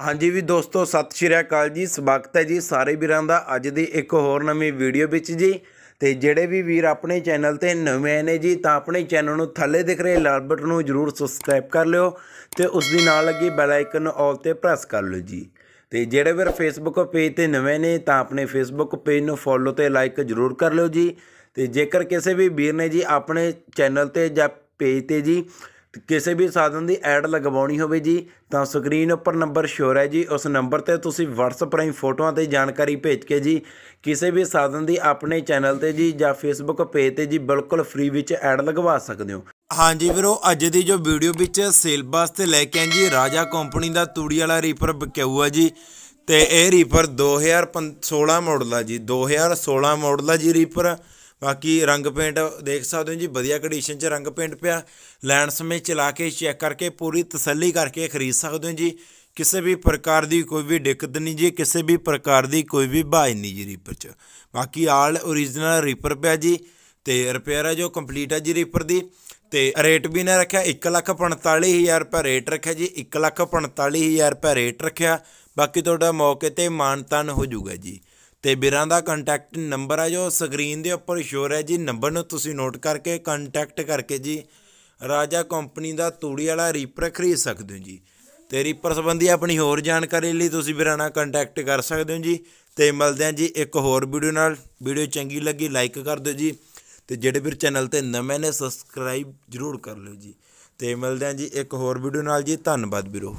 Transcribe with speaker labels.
Speaker 1: ਹਾਂਜੀ ਵੀ ਦੋਸਤੋ, ਸਤਿ ਸ਼੍ਰੀ ਅਕਾਲ ਜੀ। ਸਵਾਗਤ ਹੈ ਜੀ ਸਾਰੇ ਵੀਰਾਂ ਦਾ ਅੱਜ ਦੀ ਇੱਕ ਹੋਰ ਨਵੀਂ ਵੀਡੀਓ ਵਿੱਚ ਜੀ। ਤੇ ਜਿਹੜੇ ਵੀ ਵੀਰ ਆਪਣੇ ਚੈਨਲ ਤੇ ਨਵੇਂ ਨੇ ਜੀ, ਤਾਂ ਆਪਣੇ ਚੈਨਲ ਨੂੰ ਥੱਲੇ ਦਿਖ ਰਹੇ ਲਾਲ ਬਟਨ ਨੂੰ ਜਰੂਰ ਸਬਸਕ੍ਰਾਈਬ ਕਰ ਲਿਓ ਤੇ ਉਸ ਦੀ ਨਾਲ ਲੱਗੀ ਬੈਲ ਆਈਕਨ ਨੂੰ ਆਲ ਤੇ ਪ੍ਰੈਸ ਕਰ ਲਿਓ ਜੀ। ਤੇ ਜਿਹੜੇ ਵੀਰ ਫੇਸਬੁੱਕ ਪੇਜ ਤੇ ਨਵੇਂ ਨੇ, ਤਾਂ ਆਪਣੇ ਫੇਸਬੁੱਕ ਪੇਜ ਨੂੰ ਫੋਲੋ ਤੇ ਲਾਈਕ ਜਰੂਰ ਕਰ ਲਿਓ ਜੀ। ਤੇ ਜੇਕਰ ਕਿਸੇ ਵੀ ਵੀਰ ਨੇ ਜੀ ਆਪਣੇ ਚੈਨਲ ਤੇ ਜਾਂ ਪੇਜ ਤੇ ਜੀ ਕਿਸੇ ਵੀ ਸਾਧਨ ਦੀ ਐਡ ਲਗਵਾਉਣੀ ਹੋਵੇ ਜੀ, ਤਾਂ ਸਕਰੀਨ ਉੱਪਰ ਨੰਬਰ ਸ਼ੋਰ ਹੈ ਜੀ। ਉਸ ਨੰਬਰ ਤੇ ਤੁਸੀਂ WhatsApp ਰਾਹੀਂ ਫੋਟੋਆਂ ਤੇ ਜਾਣਕਾਰੀ ਭੇਜ ਕੇ ਜੀ, ਕਿਸੇ ਵੀ ਸਾਧਨ ਦੀ ਆਪਣੇ ਚੈਨਲ ਤੇ ਜੀ ਜਾਂ Facebook ਪੇਜ ਤੇ ਜੀ ਬਿਲਕੁਲ ਫ੍ਰੀ ਵਿੱਚ ਐਡ ਲਗਵਾ ਸਕਦੇ ਹੋ। ਹਾਂਜੀ ਵੀਰੋ, ਅੱਜ ਦੀ ਜੋ ਵੀਡੀਓ ਵਿੱਚ ਸੇਲ ਵਾਸਤੇ ਲੈ ਕੇ ਆਂ ਜੀ, ਰਾਜਾ ਕੰਪਨੀ ਦਾ ਤੂੜੀ ਵਾਲਾ ਰੀਪਰ ਬਕਿਊ ਆ ਜੀ। ਤੇ ਇਹ ਰੀਪਰ 2016 ਮਾਡਲ ਆ ਜੀ 2016 ਮਾਡਲ ਆ ਜੀ ਰੀਪਰ ਬਾਕੀ ਰੰਗ ਪੇਂਟ ਦੇਖ ਸਕਦੇ ਹੋ ਜੀ, ਵਧੀਆ ਕੰਡੀਸ਼ਨ 'ਚ ਰੰਗ ਪੇਂਟ ਪਿਆ। ਲੈਣ ਸਮੇਂ ਚਲਾ ਕੇ ਚੈੱਕ ਕਰਕੇ ਪੂਰੀ ਤਸੱਲੀ ਕਰਕੇ ਖਰੀਦ ਸਕਦੇ ਹੋ ਜੀ। ਕਿਸੇ ਵੀ ਪ੍ਰਕਾਰ ਦੀ ਕੋਈ ਵੀ ਦਿੱਕਤ ਨਹੀਂ ਜੀ, ਕਿਸੇ ਵੀ ਪ੍ਰਕਾਰ ਦੀ ਕੋਈ ਵੀ ਬਾਜ ਨਹੀਂ ਜੀ ਰੀਪਰ 'ਚ। ਬਾਕੀ ਆਲ ਓਰੀਜਨਲ ਰੀਪਰ ਪਿਆ ਜੀ, ਤੇ ਰਿਪੇਅਰ ਹੈ ਜੋ ਕੰਪਲੀਟ ਹੈ ਜੀ ਰੀਪਰ ਦੀ। ਤੇ ਰੇਟ ਵੀ ਨੇ ਰੱਖਿਆ 145000 ਰੁਪਏ ਰੇਟ ਰੱਖਿਆ ਜੀ 145000 ਰੁਪਏ ਰੇਟ ਰੱਖਿਆ। ਬਾਕੀ ਤੁਹਾਡਾ ਮੌਕੇ ਤੇ ਮਾਨਤਨ ਹੋ ਜਾਊਗਾ ਜੀ। ਤੇ ਬਿਰਾਂ ਦਾ ਕੰਟੈਕਟ ਨੰਬਰ ਹੈ ਜੋ ਸਕਰੀਨ ਦੇ ਉੱਪਰ ਸ਼ੋਰ ਹੈ ਜੀ ਨੰਬਰ ਨੂੰ ਤੁਸੀਂ ਨੋਟ ਕਰਕੇ ਕੰਟੈਕਟ ਕਰਕੇ ਜੀ ਰਾਜਾ ਕੰਪਨੀ ਦਾ ਤੂੜੀ ਵਾਲਾ ਰੀਪਰ ਖਰੀਦ ਸਕਦੇ ਹੋ ਜੀ। ਤੇ ਰੀਪਰ ਸੰਬੰਧੀ ਆਪਣੀ ਹੋਰ ਜਾਣਕਾਰੀ ਲਈ ਤੁਸੀਂ ਵੀਰਾਂ ਨਾਲ ਕੰਟੈਕਟ ਕਰ ਸਕਦੇ ਹੋ ਜੀ। ਤੇ ਮਿਲਦੇ ਹਾਂ ਜੀ ਇੱਕ ਹੋਰ ਵੀਡੀਓ ਨਾਲ। ਵੀਡੀਓ ਚੰਗੀ ਲੱਗੀ ਲਾਈਕ ਕਰ ਦਿਓ ਜੀ। ਤੇ ਜਿਹੜੇ ਵੀਰ ਚੈਨਲ ਤੇ ਨਵੇਂ ਨੇ ਸਬਸਕ੍ਰਾਈਬ ਜ਼ਰੂਰ ਕਰ ਲਿਓ ਜੀ। ਤੇ ਮਿਲਦੇ ਹਾਂ ਜੀ ਇੱਕ ਹੋਰ ਵੀਡੀਓ ਨਾਲ ਜੀ। ਧੰਨਵਾਦ ਵੀਰੋ।